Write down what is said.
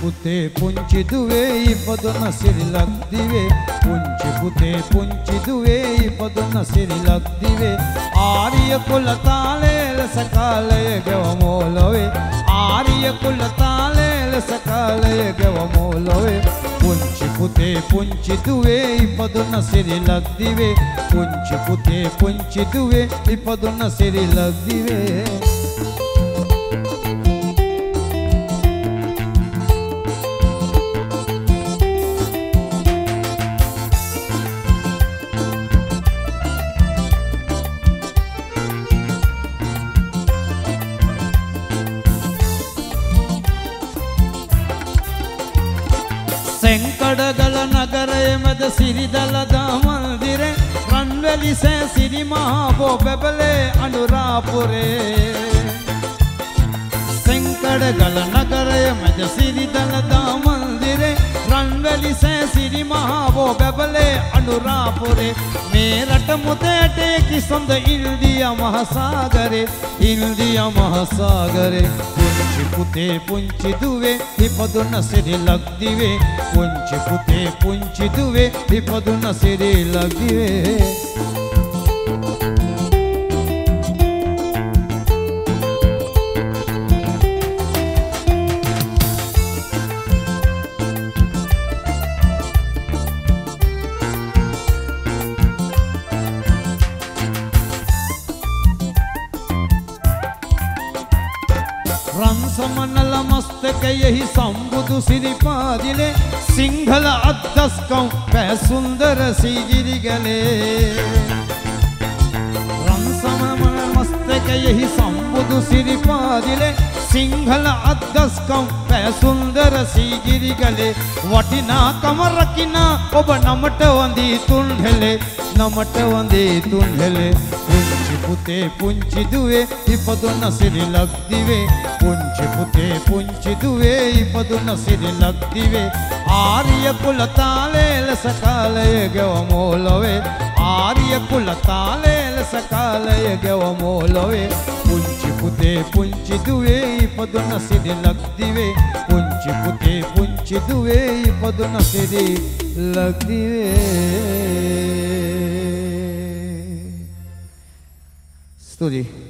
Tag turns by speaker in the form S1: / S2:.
S1: පුතේ පුංචි දුවේ ඉපදුන සිරිලක් දිවේ. පුංචි පුතේ පුංචි දුවේ ඉපදුන සිරිලක් දිවේ. ආර්ය කුල තාලේ ලෙස කාලය ගෙවමෝලොවේ ආර්ය කුල තාලේ ලෙස කාලය ගෙවමෝලොවේ පුංචි පුතේ පුංචි දුවේ ඉපදුන සිරිලක් දිවේ. පුංචි පුතේ පුංචි දුවේ ඉපදුන සිරිලක් දිවේ. සෙංකඩගල නගරය මැද සිරිදලදා මන්දිරේ රන්වැලි සෑ සිරිමහාබෝ බැබලේ අනුරාපුරේ සෙංකඩගල නගරය මැද සිරිදලදා මන්දිරේ රන්වැලි සෑ සිරිමහාබෝ බැබලේ අනුරාපුරේ. මේ රට මුදයට කිසොඳ ඉල්දිය මහසාගරේ. ඉල්දිය මහසාගරේ පුංචි පුතේ පුංචි දුවේ ඉපදුන සිරිලක් දිවේ පුංචි පුතේ පුංචි දුවේ ඉපදුන සිරිලක් දිවේ රන්සමනල මස්තකයෙහි සම්බුදු සිරිපාදිලේ සිංහල අද්දස්කම් පැසුන්දර සීගිරිගලේ. රන්සමනල මස්තකයෙහි සම්බුදු සිරිපාදිලේ සිංහල අද්දස්කම් පැසුන්දර සීගිරිගලේ වටිනාකම රකිනා ඔබ නමට වඳී තුන් හෙලේ නමට වඳී තුන් හෙලේ පුංචි පුතේ පුංචි දුවේ ඉපදුන සිරිලක් දිවේ පුංචි පුතේ පුංචි දුවේ ඉපදුන සිරිලක් දිවේ ආර්ය කුල තාලේ ලෙස කාලය ගෙවමෝලොවේ ආර්ය කුල තාලේ ලෙස කාලය ගෙවමෝලොවේ පුංචි පුතේ පුංචි දුවේ ඉපදුන සිරිලක් දිවේ පුංචි පුතේ පුංචි දුවේ ඉපදුන සිරිලක් දිවේ ස්තුතියි.